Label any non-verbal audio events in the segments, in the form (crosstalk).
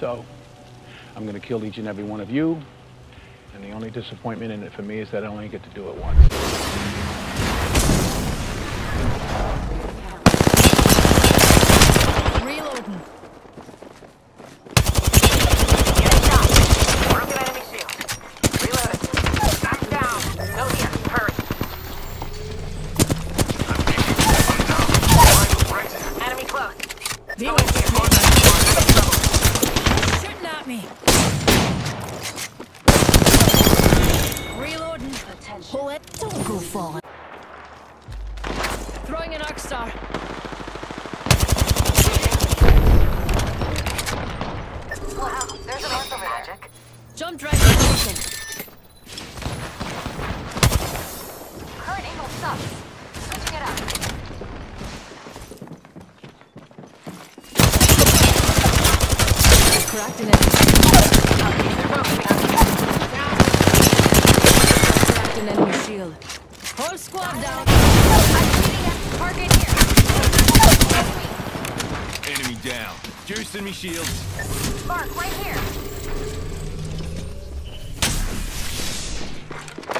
So I'm going to kill each and every one of you. And the only disappointment in it for me is that I only get to do it once. Reloading. Getting shot. Broken enemy shield. Reloading. I'm down. No here. Hurry. Enemy close. Deal Going with here. me. Shooting at me. Reloading. Pull it. Don't go falling. Throwing an arc star. Wow, there's an ortho magic. Jump right position. Current angle sucks. Switching it up. Cracked an enemy. Cracked an enemy shield. Whole squad down. Target here. Enemy down. Juicing me shields. Mark, right here.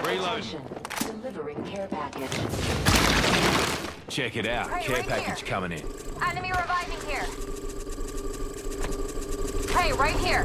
Reload. Delivering care package. Check it out. Hey, Care right package here. coming in. Enemy reviving here. Hey, right here.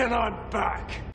I'm back.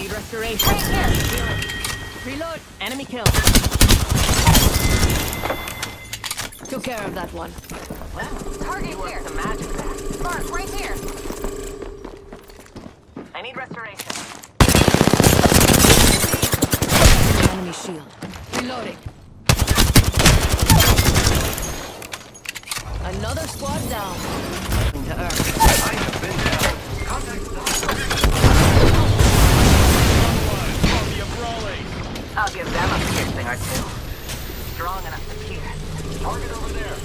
Need restoration. Reload. Enemy kill. Took care of that one. Target here. The magic. Mark, right here. I need restoration. Enemy shield. Reloading. Another squad down. To Earth. Them or two. Strong enough to pierce. Target over there.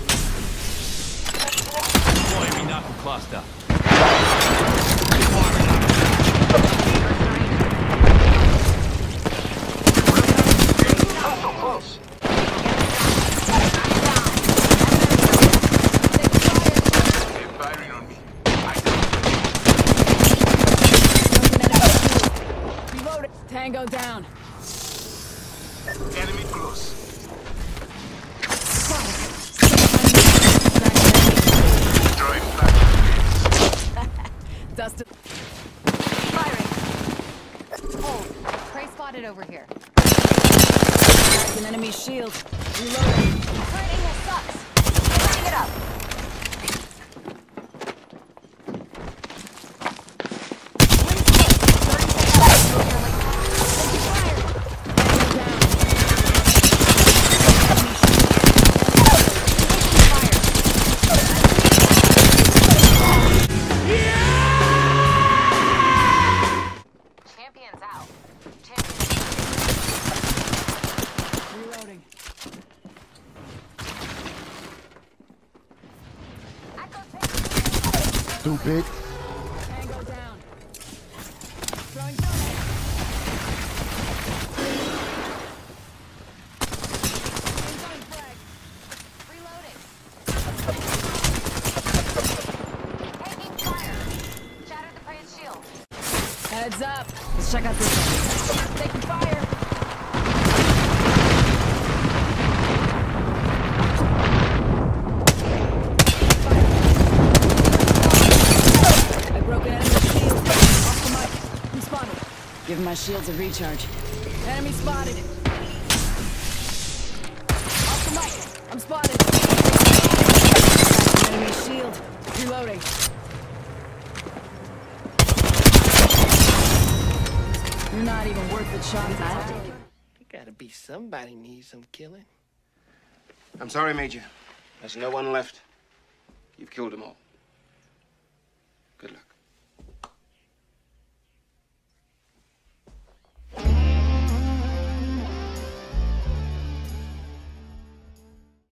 Deploying me knuckle cluster. so close. They're firing on me. Reloading. Tango down. Enemy close. (laughs) Oh, spotted over here. An enemy shield. Reloading. Prey's shield. Heads up. Let's check out this one. Taking fire. I broke an enemy shield. Off the mic. I'm spotted. Give my shields a recharge. Enemy spotted. Off the mic. I'm spotted. Enemy shield. Reloading. You're not even worth the shot at all. Gotta be somebody needs some killing. I'm sorry, Major. There's no one left. You've killed them all. Good luck.